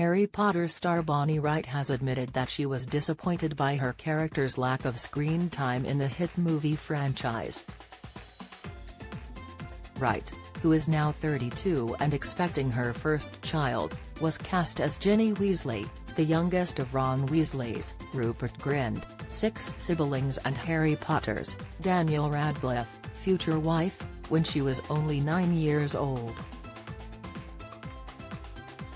Harry Potter star Bonnie Wright has admitted that she was disappointed by her character's lack of screen time in the hit movie franchise. Wright, who is now 32 and expecting her first child, was cast as Ginny Weasley, the youngest of Ron Weasley's, Rupert Grint, six siblings and Harry Potter's, Daniel Radcliffe, future wife, when she was only nine years old.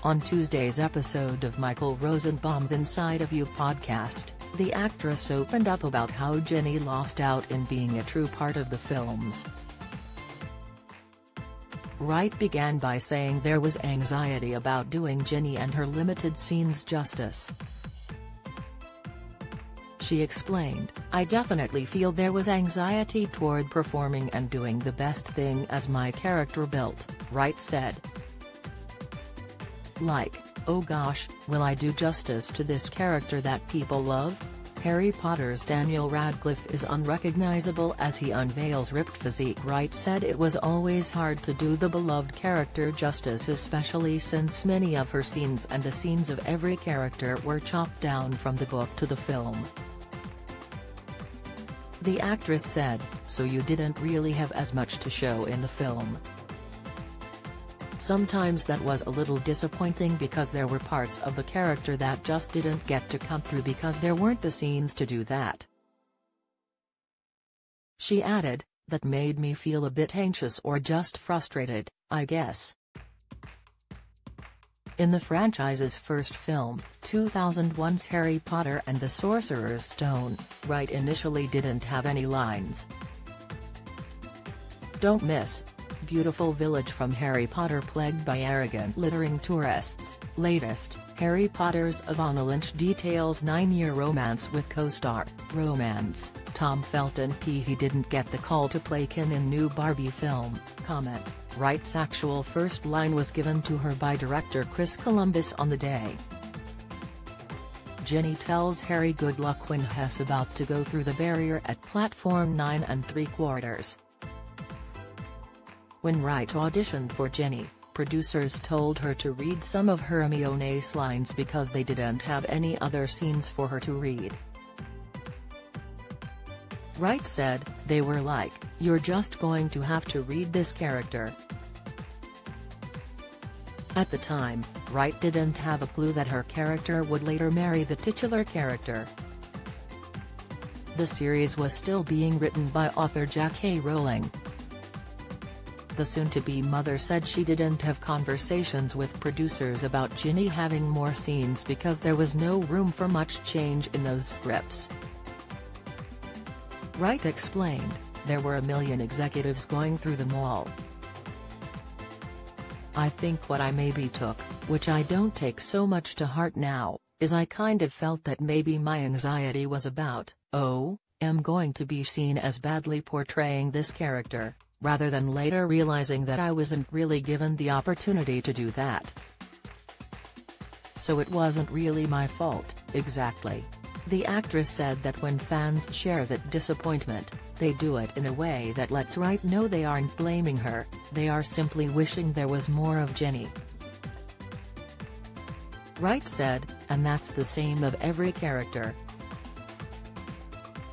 On Tuesday's episode of Michael Rosenbaum's Inside of You podcast, the actress opened up about how Ginny lost out in being a true part of the films. Wright began by saying there was anxiety about doing Ginny and her limited scenes justice. She explained, I definitely feel there was anxiety toward performing and doing the best thing as my character built, Wright said. Like, oh gosh, will I do justice to this character that people love? Harry Potter's Daniel Radcliffe is unrecognizable as he unveils ripped physique Wright said it was always hard to do the beloved character justice especially since many of her scenes and the scenes of every character were chopped down from the book to the film. The actress said, so you didn't really have as much to show in the film. Sometimes that was a little disappointing because there were parts of the character that just didn't get to come through because there weren't the scenes to do that. She added, that made me feel a bit anxious or just frustrated, I guess. In the franchise's first film, 2001's Harry Potter and the Sorcerer's Stone, Wright initially didn't have any lines. Don't miss, beautiful village from Harry Potter plagued by arrogant littering tourists. Latest, Harry Potter's Evanna Lynch details nine-year romance with co-star, romance, Tom Felton P. He didn't get the call to play Ken in new Barbie film, comment, Wright's actual first line was given to her by director Chris Columbus on the day. Ginny tells Harry good luck when Hess about to go through the barrier at platform 9 and 3 quarters. When Wright auditioned for Ginny, producers told her to read some of Hermione's lines because they didn't have any other scenes for her to read. Wright said, they were like, you're just going to have to read this character. At the time, Wright didn't have a clue that her character would later marry the titular character. The series was still being written by author J.K. Rowling, the soon-to-be mother said she didn't have conversations with producers about Ginny having more scenes because there was no room for much change in those scripts. Wright explained, there were a million executives going through them all. I think what I maybe took, which I don't take so much to heart now, is I kind of felt that maybe my anxiety was about, oh, am going to be seen as badly portraying this character rather than later realizing that I wasn't really given the opportunity to do that. So it wasn't really my fault, exactly. The actress said that when fans share that disappointment, they do it in a way that lets Wright know they aren't blaming her, they are simply wishing there was more of Ginny. Wright said, and that's the same of every character.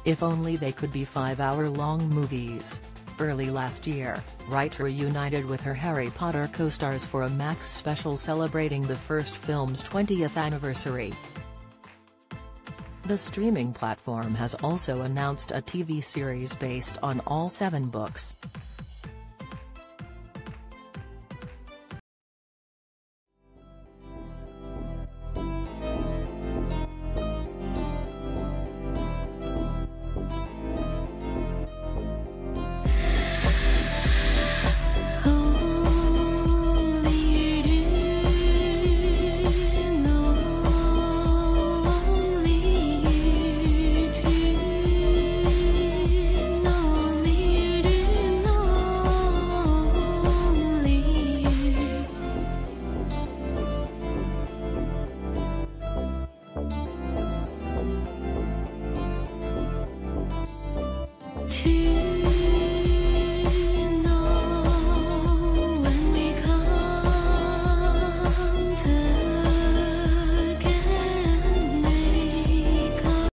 If only they could be five-hour-long movies. Early last year, Wright reunited with her Harry Potter co-stars for a Max special celebrating the first film's 20th anniversary. The streaming platform has also announced a TV series based on all seven books.